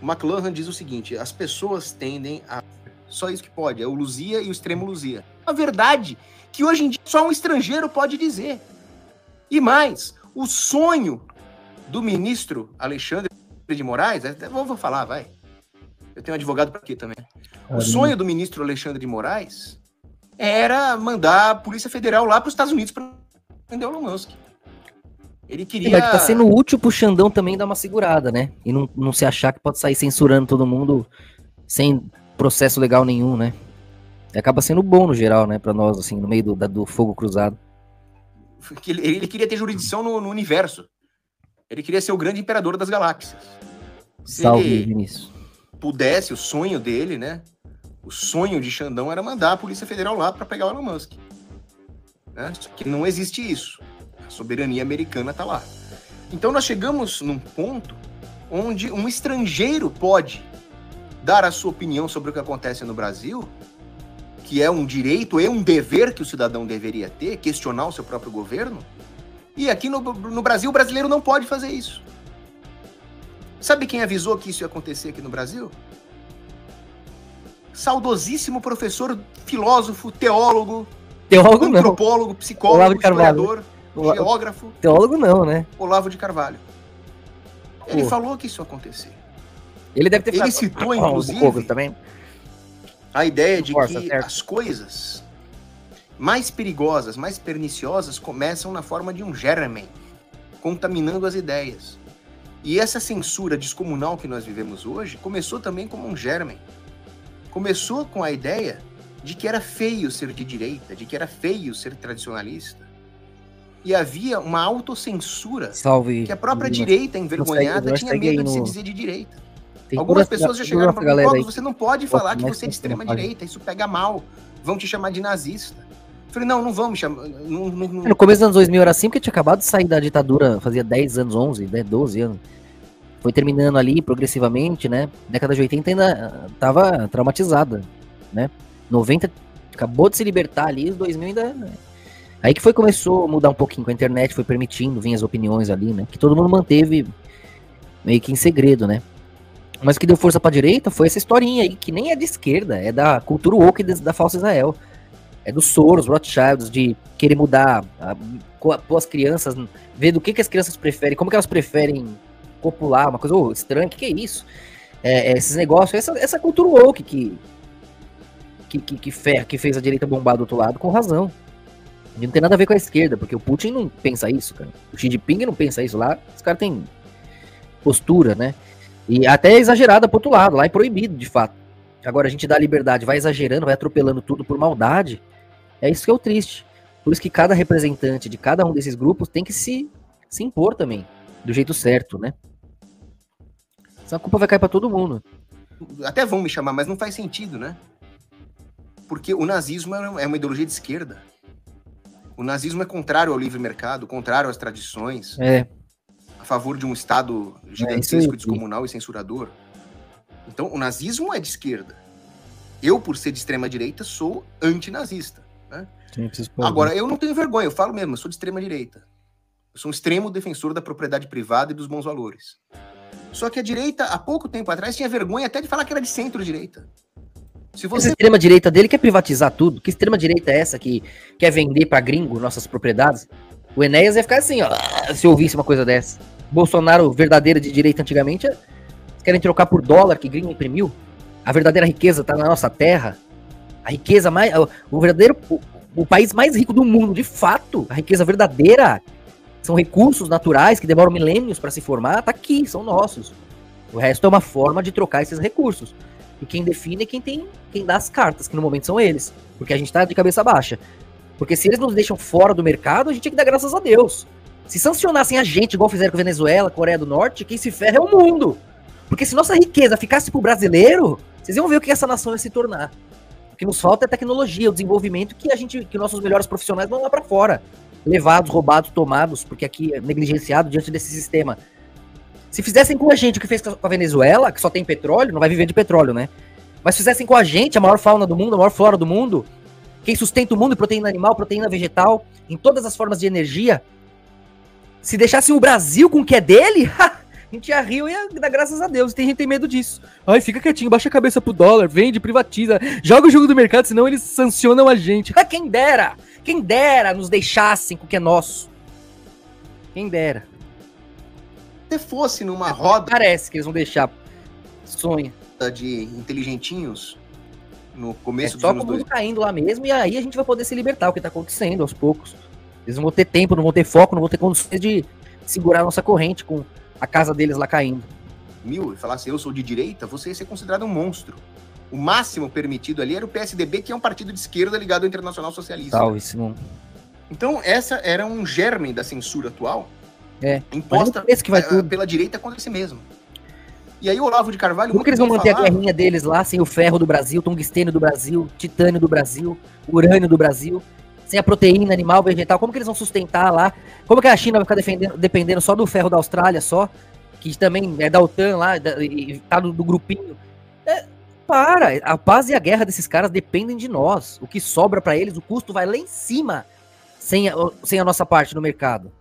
O McLuhan diz o seguinte: as pessoas tendem a. Só isso que pode, é o Luzia e o extremo Luzia. A verdade que hoje em dia só um estrangeiro pode dizer. E mais, o sonho do ministro Alexandre de Moraes, até vou falar, vai. Eu tenho um advogado para aqui também. O sonho do ministro Alexandre de Moraes era mandar a Polícia Federal lá para os Estados Unidos para prender o Musk. Ele queria. É, que tá sendo útil pro Xandão também dar uma segurada, né? E não, não se achar que pode sair censurando todo mundo sem processo legal nenhum, né? E acaba sendo bom no geral, né? Pra nós, assim, no meio do, do fogo cruzado. Ele, ele queria ter jurisdição no, no, universo. Ele queria ser o grande imperador das galáxias. Se Salve, Vinícius. Pudesse, o sonho dele, né? O sonho de Xandão era mandar a Polícia Federal lá para pegar o Elon Musk. Né? Só que não existe isso. A soberania americana está lá. Então nós chegamos num ponto onde um estrangeiro pode dar a sua opinião sobre o que acontece no Brasil, que é um direito e um dever que o cidadão deveria ter, questionar o seu próprio governo. E aqui no, no Brasil, o brasileiro não pode fazer isso. Sabe quem avisou que isso ia acontecer aqui no Brasil? Saudosíssimo professor, filósofo, teólogo, teólogo antropólogo, não. psicólogo, historiador, geógrafo. Teólogo não, né? Olavo de Carvalho. Ele Pô. falou que isso ia acontecer. Ele deve ter Ele citou, inclusive, também. a ideia de Força, que certo. as coisas mais perigosas, mais perniciosas começam na forma de um germen, contaminando as ideias. E essa censura descomunal que nós vivemos hoje começou também como um germen. Começou com a ideia de que era feio ser de direita, de que era feio ser tradicionalista. E havia uma autocensura Salve. que a própria direita envergonhada tinha medo de se dizer de direita. Tem Algumas pessoas já chegaram para mim, você não pode falar que você é de extrema direita, isso pega mal, vão te chamar de nazista. Eu falei, não, não vamos chamar. Não, não, não. No começo dos anos 2000 era assim, porque tinha acabado de sair da ditadura, fazia 10 anos, 11, 12 anos. Foi terminando ali progressivamente, né? Década de 80 ainda tava traumatizada, né? 90 acabou de se libertar ali, os 2000 ainda. Aí que foi começou a mudar um pouquinho com a internet, foi permitindo vir as opiniões ali, né? Que todo mundo manteve meio que em segredo, né? Mas o que deu força pra direita foi essa historinha aí, que nem é de esquerda, é da cultura woke da falsa Israel. É dos Soros, Rothschilds, de querer mudar, a, pôr as crianças, ver do que, que as crianças preferem, como que elas preferem copular, uma coisa oh, estranha, o que, que é isso? É, é, esses negócios, essa, essa cultura woke que, que, que, que, fer, que fez a direita bombar do outro lado, com razão. E não tem nada a ver com a esquerda, porque o Putin não pensa isso, cara. O Xi Jinping não pensa isso lá. Os caras têm postura, né? E até é exagerada pro outro lado, lá é proibido, de fato. Agora a gente dá liberdade, vai exagerando, vai atropelando tudo por maldade. É isso que é o triste. Por isso que cada representante de cada um desses grupos tem que se, se impor também, do jeito certo, né? Senão a culpa vai cair para todo mundo. Até vão me chamar, mas não faz sentido, né? Porque o nazismo é uma ideologia de esquerda. O nazismo é contrário ao livre mercado, contrário às tradições. É. A favor de um Estado gigantesco, é descomunal e censurador. Então, o nazismo é de esquerda. Eu, por ser de extrema direita, sou antinazista. Né? Agora, eu não tenho vergonha, eu falo mesmo, eu sou de extrema direita. Eu sou um extremo defensor da propriedade privada e dos bons valores. Só que a direita, há pouco tempo atrás, tinha vergonha até de falar que era de centro-direita. Se você... Essa extrema-direita dele quer privatizar tudo. Que extrema-direita é essa que quer vender para gringo nossas propriedades? O Enéas ia ficar assim, ó, se ouvisse uma coisa dessa. Bolsonaro, verdadeira de direita antigamente, querem trocar por dólar que gringo imprimiu. A verdadeira riqueza está na nossa terra. A riqueza mais. O verdadeiro. O, o país mais rico do mundo, de fato. A riqueza verdadeira. São recursos naturais que demoram milênios para se formar. Tá aqui, são nossos. O resto é uma forma de trocar esses recursos. E quem define é quem tem, quem dá as cartas, que no momento são eles. Porque a gente tá de cabeça baixa. Porque se eles nos deixam fora do mercado, a gente tem que dar graças a Deus. Se sancionassem a gente, igual fizeram com a Venezuela, Coreia do Norte, quem se ferra é o mundo. Porque se nossa riqueza ficasse pro brasileiro, vocês iam ver o que essa nação ia se tornar. O que nos falta é tecnologia, o desenvolvimento que a gente, que nossos melhores profissionais vão lá para fora. Levados, roubados, tomados, porque aqui é negligenciado diante desse sistema se fizessem com a gente o que fez com a Venezuela, que só tem petróleo, não vai viver de petróleo, né? Mas fizessem com a gente, a maior fauna do mundo, a maior flora do mundo, quem sustenta o mundo em proteína animal, proteína vegetal, em todas as formas de energia, se deixassem o Brasil com o que é dele, A gente ia rir e ia dar graças a Deus. Tem gente que tem medo disso. Ai, fica quietinho, baixa a cabeça pro dólar, vende, privatiza, joga o jogo do mercado, senão eles sancionam a gente. Ah, quem dera! Quem dera nos deixassem com o que é nosso. Quem dera. Se fosse numa roda. Parece que eles vão deixar. Sonha. De inteligentinhos no começo é só com mundo caindo lá mesmo, e aí a gente vai poder se libertar, o que tá acontecendo aos poucos. Eles não vão ter tempo, não vão ter foco, não vão ter condições de segurar a nossa corrente com a casa deles lá caindo. Mil, e falasse eu sou de direita, você ia ser considerado um monstro. O máximo permitido ali era o PSDB, que é um partido de esquerda ligado ao Internacional Socialista. Talvez não. Então, essa era um germe da censura atual, é. imposta que vai eh, pela direita contra si mesmo. E aí o Olavo de Carvalho. Como que eles vão manter falar... a guerrinha deles lá sem o ferro do Brasil, tungstênio do Brasil, titânio do Brasil, urânio do Brasil, sem a proteína animal, vegetal? Como que eles vão sustentar lá? Como que a China vai ficar defendendo, dependendo só do ferro da Austrália só? Que também é da OTAN lá, e tá do, do grupinho. É, para, a paz e a guerra desses caras dependem de nós. O que sobra para eles, o custo vai lá em cima sem a, sem a nossa parte no mercado.